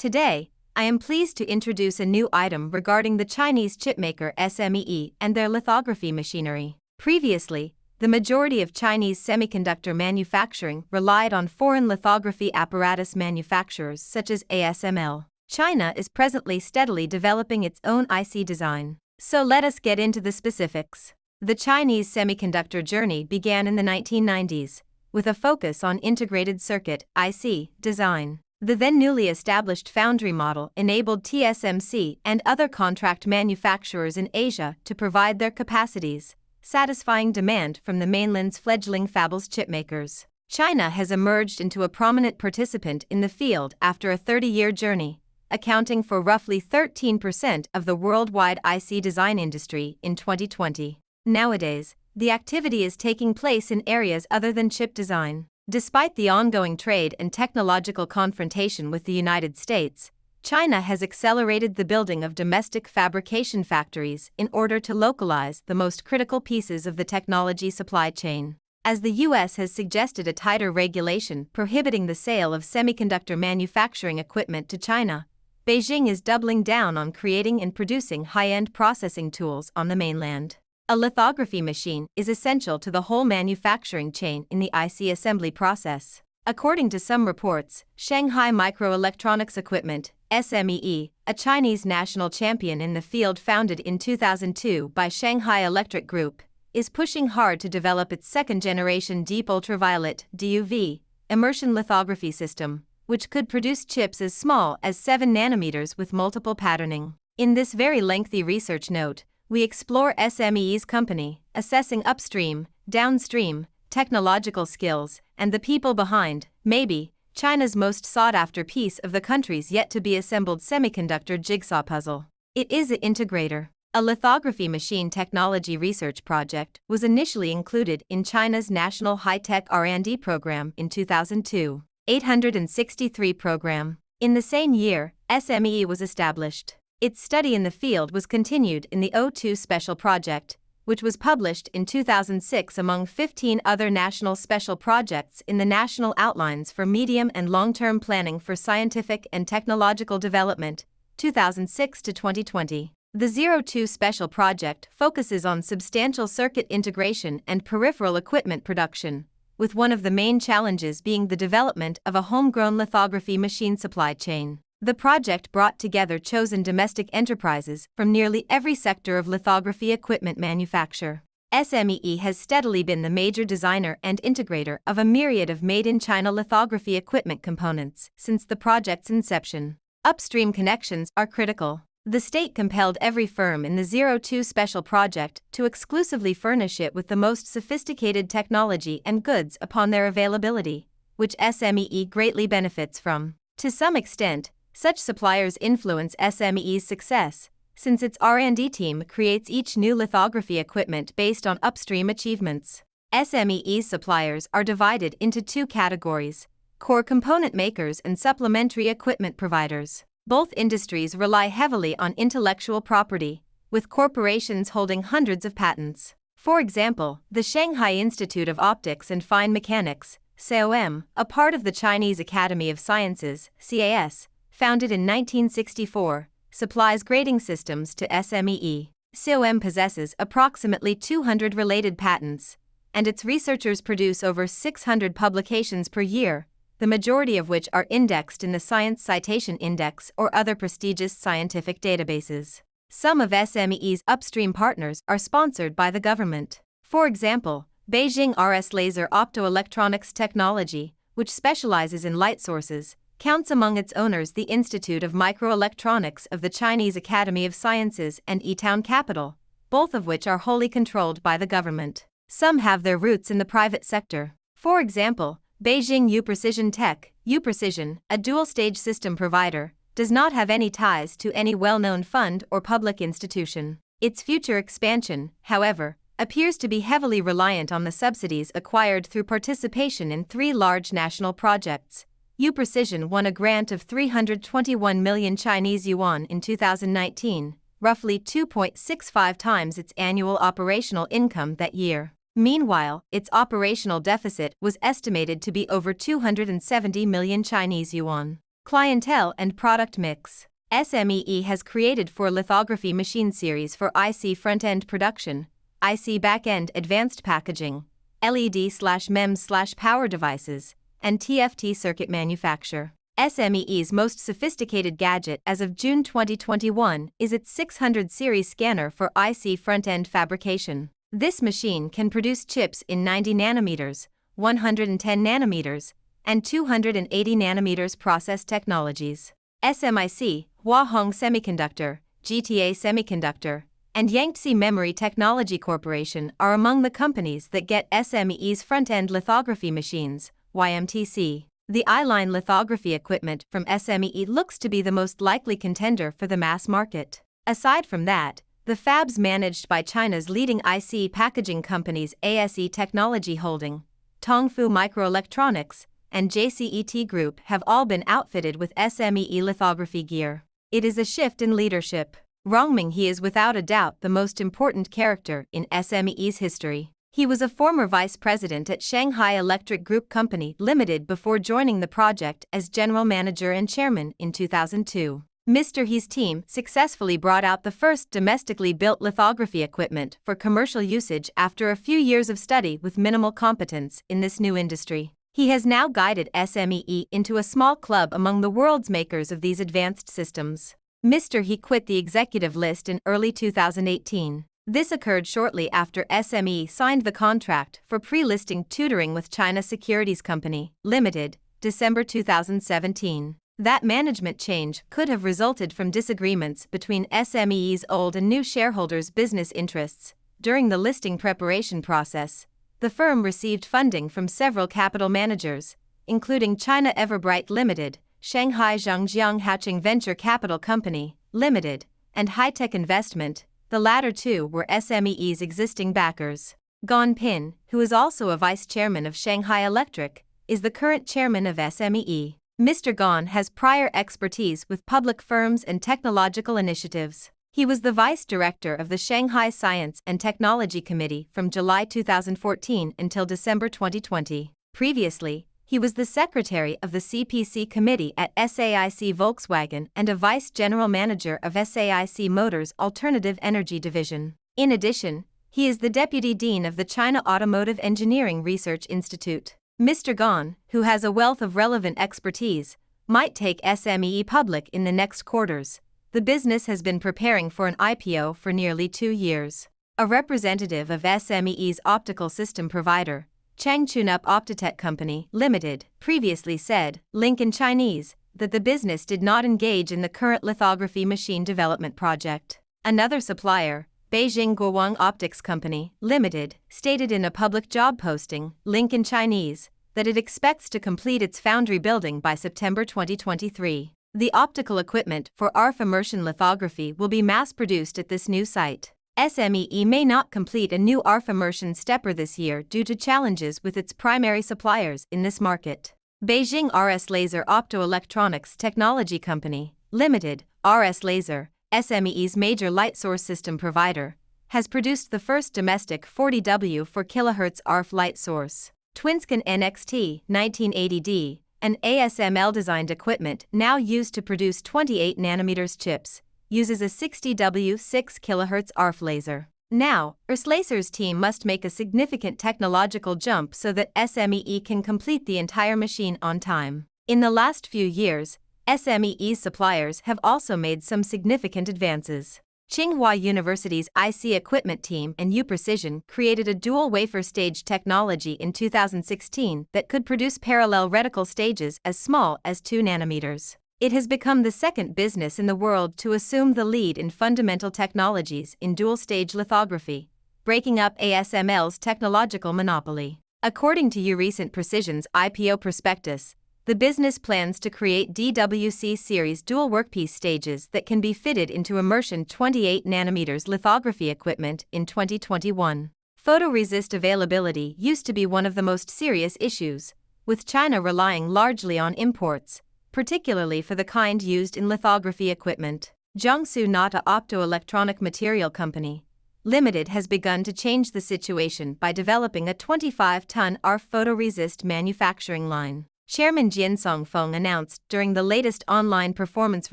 Today, I am pleased to introduce a new item regarding the Chinese chipmaker SMEE and their lithography machinery. Previously, the majority of Chinese semiconductor manufacturing relied on foreign lithography apparatus manufacturers such as ASML. China is presently steadily developing its own IC design. So let us get into the specifics. The Chinese semiconductor journey began in the 1990s, with a focus on integrated circuit IC design. The then newly established foundry model enabled TSMC and other contract manufacturers in Asia to provide their capacities, satisfying demand from the mainland's fledgling fabless chipmakers. China has emerged into a prominent participant in the field after a 30 year journey, accounting for roughly 13% of the worldwide IC design industry in 2020. Nowadays, the activity is taking place in areas other than chip design. Despite the ongoing trade and technological confrontation with the United States, China has accelerated the building of domestic fabrication factories in order to localize the most critical pieces of the technology supply chain. As the US has suggested a tighter regulation prohibiting the sale of semiconductor manufacturing equipment to China, Beijing is doubling down on creating and producing high end processing tools on the mainland. A lithography machine is essential to the whole manufacturing chain in the IC assembly process. According to some reports, Shanghai Microelectronics Equipment, SMEE, a Chinese national champion in the field founded in 2002 by Shanghai Electric Group, is pushing hard to develop its second generation deep ultraviolet DUV immersion lithography system which could produce chips as small as 7 nanometers with multiple patterning. In this very lengthy research note, we explore SMEE's company, assessing upstream, downstream, technological skills, and the people behind, maybe, China's most sought after piece of the country's yet to be assembled semiconductor jigsaw puzzle. It is an integrator. A lithography machine technology research project was initially included in China's National High-Tech R&D program in 2002. 863 program. In the same year, SMEE was established. Its study in the field was continued in the O2 Special Project, which was published in 2006 among 15 other national special projects in the National Outlines for Medium and Long Term Planning for Scientific and Technological Development, 2006 to 2020. The O2 Special Project focuses on substantial circuit integration and peripheral equipment production, with one of the main challenges being the development of a homegrown lithography machine supply chain. The project brought together chosen domestic enterprises from nearly every sector of lithography equipment manufacture. SMEE has steadily been the major designer and integrator of a myriad of made in China lithography equipment components since the project's inception. Upstream connections are critical. The state compelled every firm in the 02 Special Project to exclusively furnish it with the most sophisticated technology and goods upon their availability, which SMEE greatly benefits from. To some extent, such suppliers influence SMEE's success, since its R&D team creates each new lithography equipment based on upstream achievements. SMEE's suppliers are divided into two categories core component makers and supplementary equipment providers. Both industries rely heavily on intellectual property, with corporations holding hundreds of patents. For example, the Shanghai Institute of Optics and Fine Mechanics, COM, a part of the Chinese Academy of Sciences, CAS, founded in 1964, supplies grading systems to SMEE. COM possesses approximately 200 related patents, and its researchers produce over 600 publications per year, the majority of which are indexed in the Science Citation Index or other prestigious scientific databases. Some of SMEE's upstream partners are sponsored by the government. For example, Beijing RS Laser Optoelectronics Technology, which specializes in light sources, counts among its owners the Institute of Microelectronics of the Chinese Academy of Sciences and E-Town Capital, both of which are wholly controlled by the government. Some have their roots in the private sector. For example, Beijing U-Precision Tech, U-Precision, a dual-stage system provider, does not have any ties to any well-known fund or public institution. Its future expansion, however, appears to be heavily reliant on the subsidies acquired through participation in three large national projects. U-Precision won a grant of 321 million Chinese yuan in 2019, roughly 2.65 times its annual operational income that year. Meanwhile, its operational deficit was estimated to be over 270 million Chinese yuan. Clientele and product mix. SMEE has created four lithography machine series for IC front end production, IC back end advanced packaging, LED slash MEMS slash power devices, and TFT circuit manufacture. SMEE's most sophisticated gadget as of June 2021 is its 600 series scanner for IC front end fabrication. This machine can produce chips in 90 nanometers, 110 nanometers, and 280 nanometers process technologies. SMIC, Hua Hong Semiconductor, GTA Semiconductor, and Yangtze Memory Technology Corporation are among the companies that get SMEE's front end lithography machines, YMTC. The I-line lithography equipment from SMEE looks to be the most likely contender for the mass market. Aside from that, the fabs managed by China's leading IC packaging companies ASE Technology Holding, Tongfu Microelectronics, and JCET Group have all been outfitted with SMEE lithography gear. It is a shift in leadership. Rong He is without a doubt the most important character in SMEE's history. He was a former vice president at Shanghai Electric Group Company Limited before joining the project as general manager and chairman in 2002. Mr. He's team successfully brought out the first domestically built lithography equipment for commercial usage after a few years of study with minimal competence in this new industry. He has now guided SMEE into a small club among the world's makers of these advanced systems. Mr. He quit the executive list in early 2018. This occurred shortly after SMEE signed the contract for pre-listing tutoring with China Securities Company, Limited, December 2017. That management change could have resulted from disagreements between SMEE's old and new shareholders' business interests during the listing preparation process, the firm received funding from several capital managers, including China Everbright Limited, Shanghai Zhangjiang Haoqing Venture Capital Company, Limited, and High Tech Investment, the latter two were SMEE's existing backers. Gon Pin, who is also a vice chairman of Shanghai Electric, is the current chairman of SMEE. Mr. Gon has prior expertise with public firms and technological initiatives. He was the vice director of the Shanghai Science and Technology Committee from July 2014 until December 2020. Previously, he was the secretary of the CPC committee at SAIC Volkswagen and a vice general manager of SAIC Motors Alternative Energy Division. In addition, he is the deputy dean of the China Automotive Engineering Research Institute. Mr. Gon, who has a wealth of relevant expertise, might take SMEE public in the next quarters the business has been preparing for an IPO for nearly two years. A representative of SMEE's optical system provider, Changchun UP Optotech Company, Limited, previously said, Link in Chinese, that the business did not engage in the current lithography machine development project. Another supplier, Beijing Guowang Optics Company, Limited, stated in a public job posting, Link in Chinese, that it expects to complete its foundry building by September 2023. The optical equipment for ARF immersion lithography will be mass produced at this new site. SMEE may not complete a new ARF immersion stepper this year due to challenges with its primary suppliers in this market. Beijing RS Laser Optoelectronics Technology Company, Limited, RS Laser, SMEE's major light source system provider, has produced the first domestic 40W 4 kHz ARF light source. Twinscan NXT 1980D an ASML designed equipment now used to produce 28 nanometers chips, uses a 60W 6 kHz ARF laser. Now, RS Laser's team must make a significant technological jump so that SMEE can complete the entire machine on time. In the last few years, SMEE's suppliers have also made some significant advances. Tsinghua University's IC equipment team and U-Precision created a dual wafer stage technology in 2016 that could produce parallel reticle stages as small as 2 nanometers. It has become the second business in the world to assume the lead in fundamental technologies in dual stage lithography, breaking up ASML's technological monopoly. According to U-Recent Precision's IPO prospectus, the business plans to create DWC series dual workpiece stages that can be fitted into immersion 28 nanometers lithography equipment in 2021. Photoresist availability used to be one of the most serious issues, with China relying largely on imports, particularly for the kind used in lithography equipment. Jiangsu Nata Optoelectronic Material Company, Limited has begun to change the situation by developing a 25 ton ARF photoresist manufacturing line. Chairman Jin Song Feng announced during the latest online performance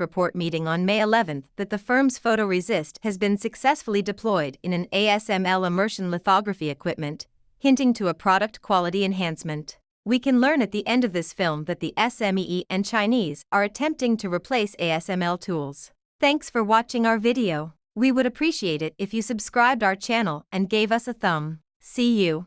report meeting on May 11 that the firm's photoresist has been successfully deployed in an ASML immersion lithography equipment, hinting to a product quality enhancement. We can learn at the end of this film that the SMEE and Chinese are attempting to replace ASML tools. Thanks for watching our video. We would appreciate it if you subscribed our channel and gave us a thumb. See you.